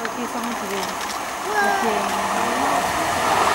第三这种我天